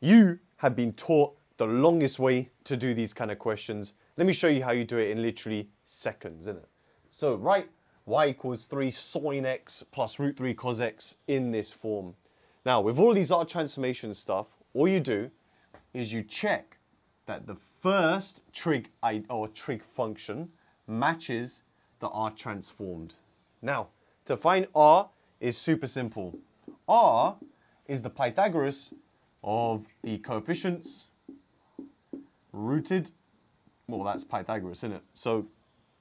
you have been taught the longest way to do these kind of questions. Let me show you how you do it in literally seconds, isn't it? So write y equals 3 sine x plus root 3 cos x in this form. Now, with all these R transformation stuff, all you do is you check that the first trig or trig function matches the R transformed. Now, to find R is super simple. R is the Pythagoras of the coefficients rooted. Well, that's Pythagoras, isn't it? So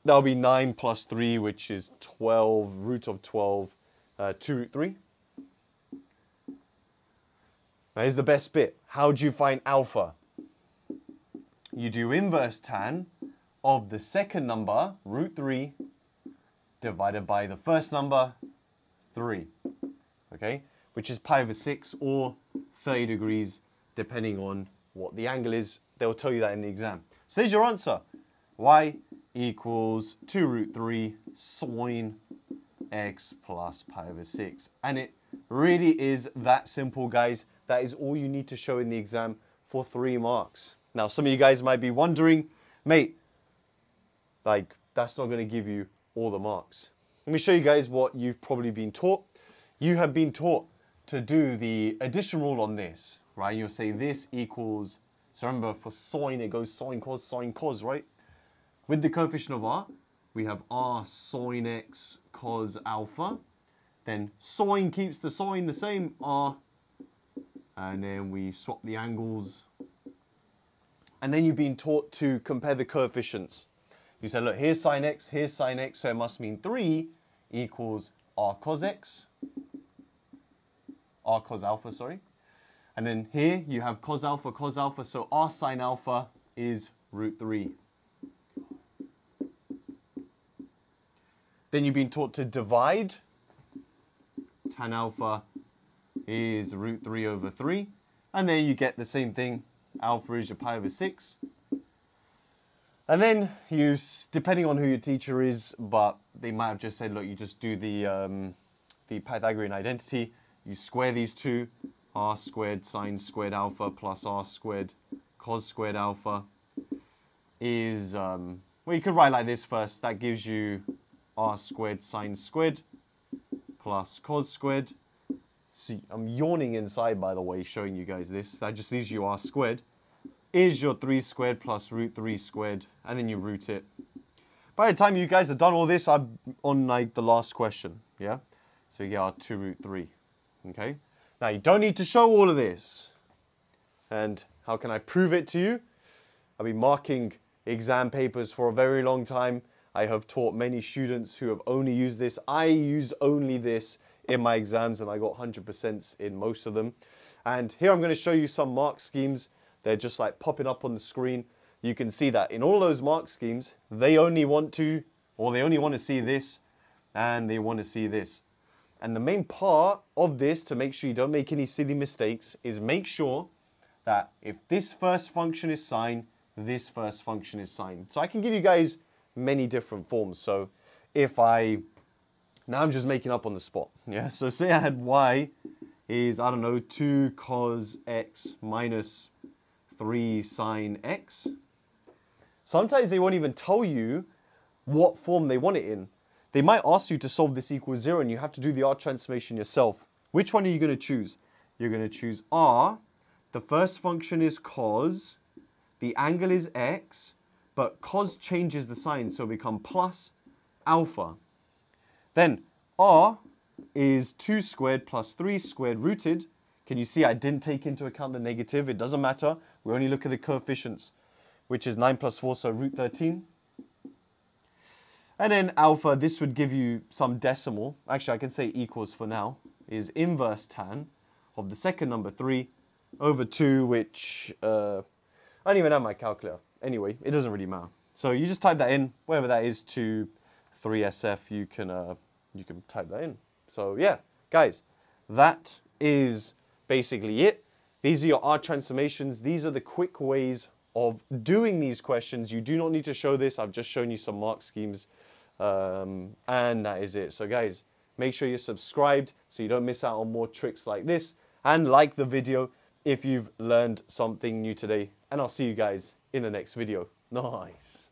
that'll be 9 plus 3, which is 12, root of 12, uh, 2 root 3. Now here's the best bit. How do you find alpha? You do inverse tan of the second number, root 3, divided by the first number, 3. Okay? Which is pi over 6 or 30 degrees, depending on what the angle is. They'll tell you that in the exam. So there's your answer. y equals 2 root 3 sine x plus pi over 6. And it really is that simple, guys. That is all you need to show in the exam for three marks. Now, some of you guys might be wondering, mate, like, that's not going to give you all the marks. Let me show you guys what you've probably been taught. You have been taught to do the addition rule on this, right? You'll say this equals, so remember for sine, it goes sine cos, sine cos, right? With the coefficient of r, we have r sine x cos alpha. Then sine keeps the sine the same, r and then we swap the angles. And then you've been taught to compare the coefficients. You said, look, here's sine x, here's sine x, so it must mean 3 equals r cos x, r cos alpha, sorry. And then here you have cos alpha, cos alpha, so r sine alpha is root 3. Then you've been taught to divide tan alpha is root 3 over 3. And there you get the same thing. Alpha is your pi over 6. And then you, depending on who your teacher is, but they might have just said, look, you just do the, um, the Pythagorean identity. You square these two, r squared sine squared alpha plus r squared cos squared alpha is, um, well, you could write like this first. That gives you r squared sine squared plus cos squared See, I'm yawning inside, by the way, showing you guys this. That just leaves you r squared. Is your 3 squared plus root 3 squared, and then you root it. By the time you guys have done all this, I'm on like the last question, yeah? So you get our 2 root 3, okay? Now, you don't need to show all of this. And how can I prove it to you? I've been marking exam papers for a very long time. I have taught many students who have only used this. I used only this in my exams and I got 100% in most of them. And here I'm going to show you some mark schemes. They're just like popping up on the screen. You can see that in all those mark schemes, they only want to, or they only want to see this and they want to see this. And the main part of this to make sure you don't make any silly mistakes is make sure that if this first function is sine, this first function is sine. So I can give you guys many different forms. So if I now I'm just making up on the spot. Yeah, so say I had y is, I don't know, 2 cos x minus 3 sine x. Sometimes they won't even tell you what form they want it in. They might ask you to solve this equals 0 and you have to do the R transformation yourself. Which one are you going to choose? You're going to choose R. The first function is cos. The angle is x. But cos changes the sign, so become plus alpha. Then r is 2 squared plus 3 squared rooted. Can you see I didn't take into account the negative? It doesn't matter. We only look at the coefficients, which is 9 plus 4, so root 13. And then alpha, this would give you some decimal. Actually, I can say equals for now, is inverse tan of the second number 3 over 2, which uh, I don't even have my calculator. Anyway, it doesn't really matter. So you just type that in, whatever that is to 3SF, you can uh, you can type that in. So yeah, guys, that is basically it. These are your R transformations. These are the quick ways of doing these questions. You do not need to show this. I've just shown you some mark schemes. Um, and that is it. So guys, make sure you're subscribed so you don't miss out on more tricks like this. And like the video if you've learned something new today. And I'll see you guys in the next video. Nice.